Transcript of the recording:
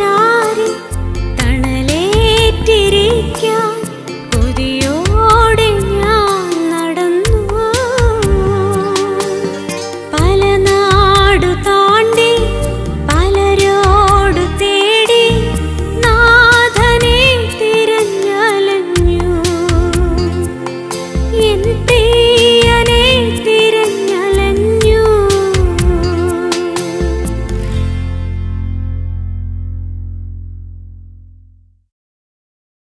shine.